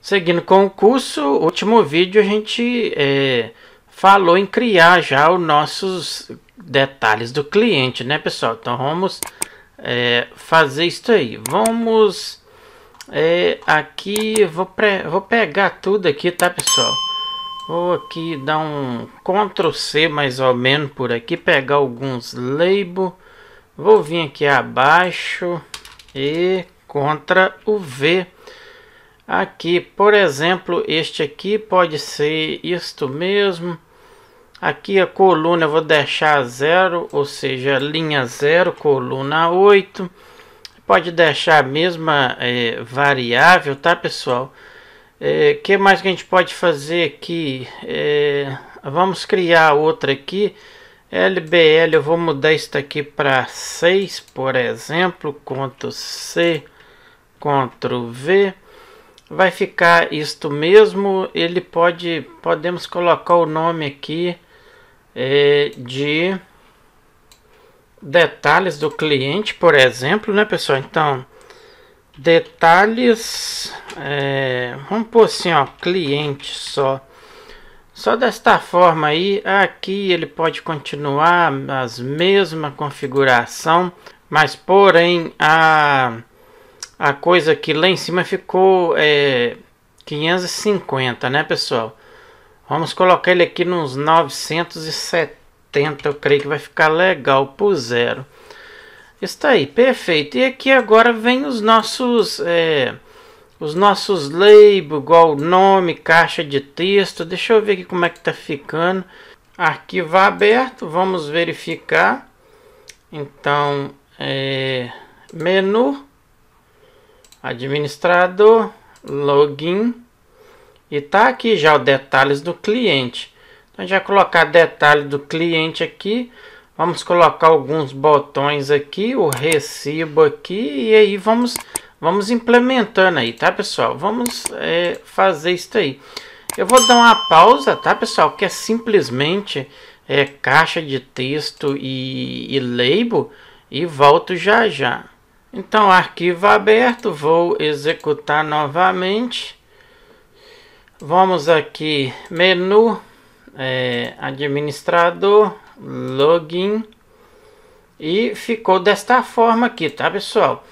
Seguindo com o curso, último vídeo a gente é, falou em criar já os nossos detalhes do cliente, né pessoal? Então vamos é, fazer isso aí. Vamos é, aqui, vou, vou pegar tudo aqui, tá pessoal? Vou aqui dar um Ctrl C mais ou menos por aqui, pegar alguns labels. Vou vir aqui abaixo e contra o V Aqui, por exemplo, este aqui pode ser isto mesmo. Aqui a coluna eu vou deixar zero, ou seja, linha zero, coluna 8. Pode deixar a mesma é, variável, tá pessoal? O é, que mais que a gente pode fazer aqui? É, vamos criar outra aqui. LBL, eu vou mudar isso aqui para 6, por exemplo. Ctrl C, Ctrl V vai ficar isto mesmo. Ele pode, podemos colocar o nome aqui é, de detalhes do cliente, por exemplo, né, pessoal? Então, detalhes, é, vamos pôr assim, ó, cliente só. Só desta forma aí, aqui ele pode continuar as mesma configuração, mas porém a a coisa que lá em cima ficou é, 550, né, pessoal? Vamos colocar ele aqui nos 970, eu creio que vai ficar legal por zero. Está aí, perfeito. E aqui agora vem os nossos é, os nossos labels, igual nome, caixa de texto. Deixa eu ver aqui como é que tá ficando. Arquivo aberto, vamos verificar. Então, é, menu administrador, login e tá aqui já o detalhes do cliente. Então já colocar detalhe do cliente aqui, vamos colocar alguns botões aqui, o recibo aqui e aí vamos vamos implementando aí, tá pessoal? Vamos é, fazer isso aí. Eu vou dar uma pausa, tá pessoal? Que é simplesmente é, caixa de texto e, e label e volto já já. Então, arquivo aberto, vou executar novamente. Vamos aqui, menu, é, administrador, login. E ficou desta forma aqui, tá pessoal?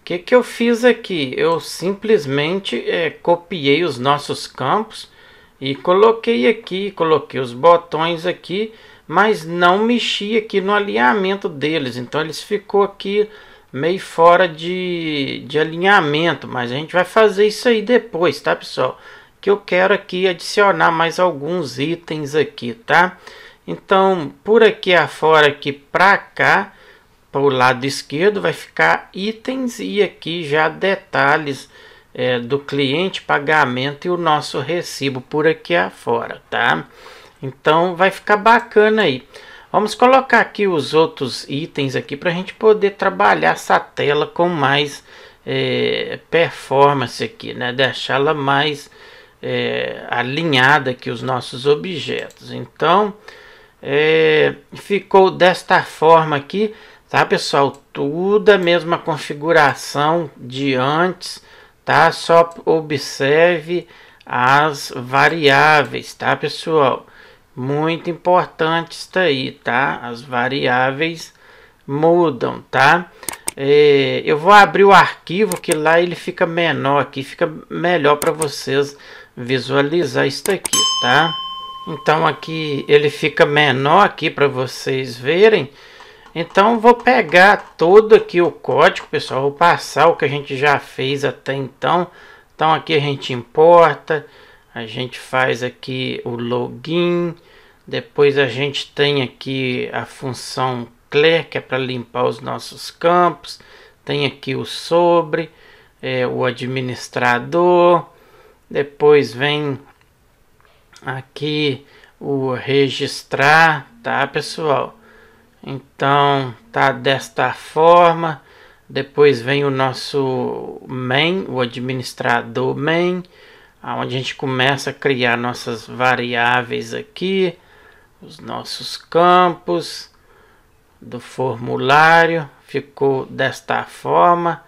O que, que eu fiz aqui? Eu simplesmente é, copiei os nossos campos e coloquei aqui, coloquei os botões aqui, mas não mexi aqui no alinhamento deles. Então, eles ficou aqui meio fora de, de alinhamento, mas a gente vai fazer isso aí depois, tá pessoal? Que eu quero aqui adicionar mais alguns itens aqui, tá? Então, por aqui afora, aqui para cá, para o lado esquerdo, vai ficar itens e aqui já detalhes é, do cliente, pagamento e o nosso recibo por aqui afora, tá? Então, vai ficar bacana aí. Vamos colocar aqui os outros itens aqui para a gente poder trabalhar essa tela com mais é, performance aqui, né? Deixá-la mais é, alinhada que os nossos objetos. Então, é, ficou desta forma aqui, tá pessoal? Tudo a mesma configuração de antes, tá? Só observe as variáveis, tá pessoal? Muito importante está aí, tá? As variáveis mudam, tá? É, eu vou abrir o arquivo que lá ele fica menor aqui, fica melhor para vocês visualizar isso aqui, tá? Então aqui ele fica menor aqui para vocês verem. Então vou pegar todo aqui o código, pessoal, vou passar o que a gente já fez até então. Então aqui a gente importa, a gente faz aqui o login, depois a gente tem aqui a função clear, que é para limpar os nossos campos, tem aqui o sobre, é, o administrador, depois vem aqui o registrar, tá pessoal? Então tá desta forma, depois vem o nosso main, o administrador main, onde a gente começa a criar nossas variáveis aqui, os nossos campos do formulário. Ficou desta forma.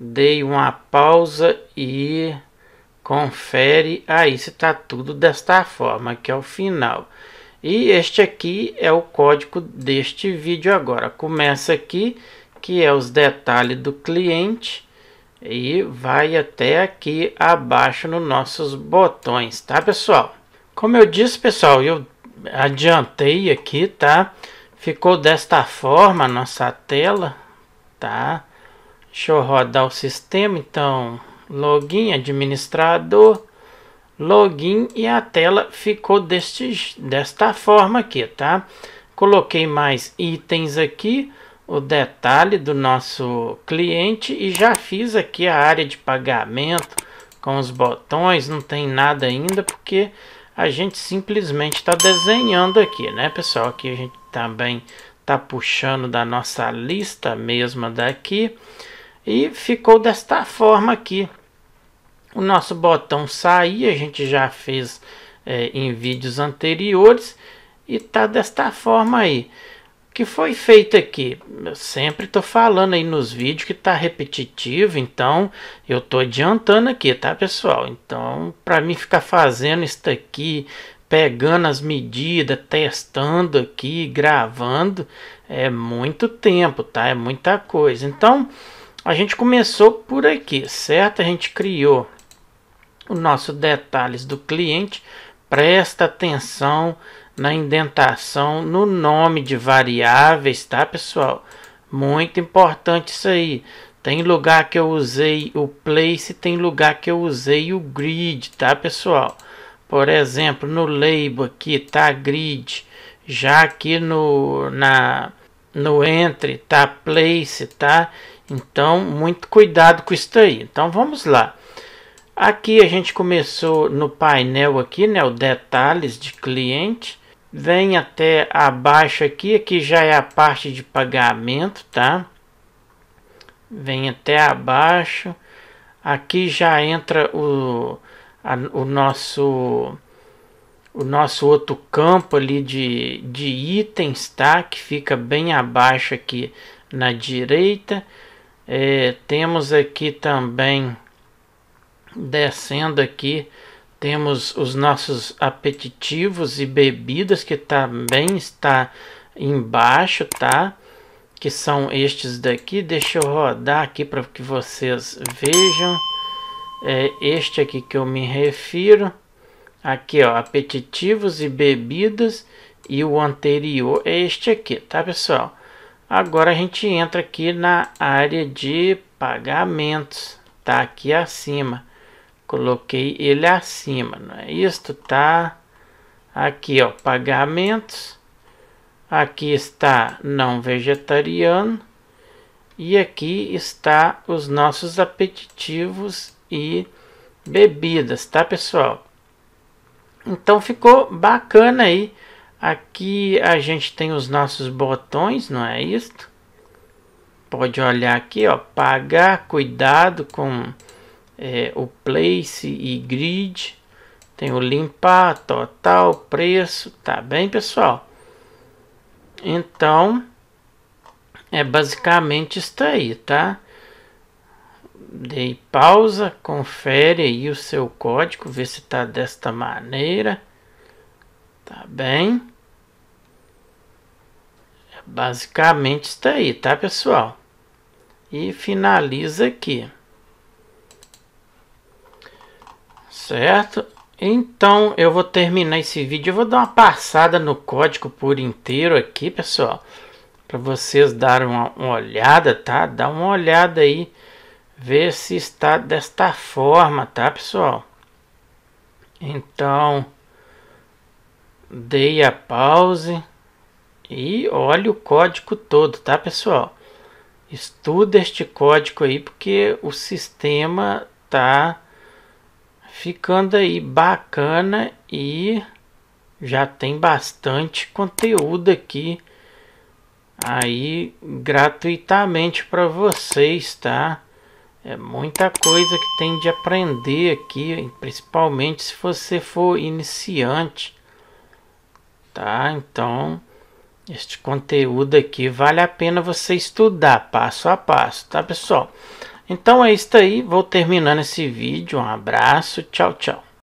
Dei uma pausa e confere aí se está tudo desta forma, que é o final. E este aqui é o código deste vídeo agora. Começa aqui, que é os detalhes do cliente, e vai até aqui abaixo nos nossos botões, tá pessoal? Como eu disse, pessoal, eu adiantei aqui, tá? Ficou desta forma a nossa tela, tá? Deixa eu rodar o sistema, então login, administrador, login e a tela ficou deste, desta forma aqui, tá? Coloquei mais itens aqui, o detalhe do nosso cliente e já fiz aqui a área de pagamento com os botões, não tem nada ainda porque a gente simplesmente está desenhando aqui, né pessoal? Aqui a gente também está puxando da nossa lista mesma daqui. E ficou desta forma aqui. O nosso botão sair, a gente já fez é, em vídeos anteriores. E tá desta forma aí. Que foi feito aqui? Eu sempre tô falando aí nos vídeos que tá repetitivo, então eu tô adiantando aqui, tá pessoal? Então, para mim ficar fazendo isso aqui, pegando as medidas, testando aqui, gravando, é muito tempo, tá? É muita coisa. Então, a gente começou por aqui, certo? A gente criou o nosso detalhes do cliente. Presta atenção na indentação, no nome de variáveis, tá, pessoal? Muito importante isso aí. Tem lugar que eu usei o place, tem lugar que eu usei o grid, tá, pessoal? Por exemplo, no label aqui tá grid, já aqui no na no entre tá place, tá? Então, muito cuidado com isso aí. Então, vamos lá. Aqui a gente começou no painel aqui, né, o detalhes de cliente. Vem até abaixo aqui, aqui já é a parte de pagamento, tá? Vem até abaixo. Aqui já entra o, a, o nosso o nosso outro campo ali de, de itens, tá? Que fica bem abaixo aqui na direita. É, temos aqui também, descendo aqui, temos os nossos apetitivos e bebidas que também está embaixo, tá? Que são estes daqui. Deixa eu rodar aqui para que vocês vejam. É este aqui que eu me refiro. Aqui, ó, apetitivos e bebidas. E o anterior é este aqui, tá, pessoal? Agora a gente entra aqui na área de pagamentos. Tá aqui acima. Coloquei ele acima, não é isto? Tá aqui, ó, pagamentos. Aqui está não vegetariano. E aqui está os nossos apetitivos e bebidas, tá, pessoal? Então ficou bacana aí Aqui a gente tem os nossos botões, não é isto? Pode olhar aqui, ó, pagar, cuidado com é, o place e grid. Tem o limpar, total, preço, tá bem, pessoal? Então, é basicamente isso aí, tá? Dei pausa, confere aí o seu código, vê se tá desta maneira. Tá bem? Basicamente está aí, tá pessoal? E finaliza aqui. Certo? Então eu vou terminar esse vídeo. Eu vou dar uma passada no código por inteiro aqui, pessoal. Para vocês darem uma, uma olhada, tá? Dá uma olhada aí. Ver se está desta forma, tá, pessoal? Então, dei a pause. E olha o código todo, tá pessoal? Estuda este código aí porque o sistema tá ficando aí bacana e já tem bastante conteúdo aqui aí gratuitamente para vocês, tá? É muita coisa que tem de aprender aqui, principalmente se você for iniciante, tá? Então, este conteúdo aqui vale a pena você estudar passo a passo, tá pessoal? Então é isso aí, vou terminando esse vídeo. Um abraço, tchau, tchau.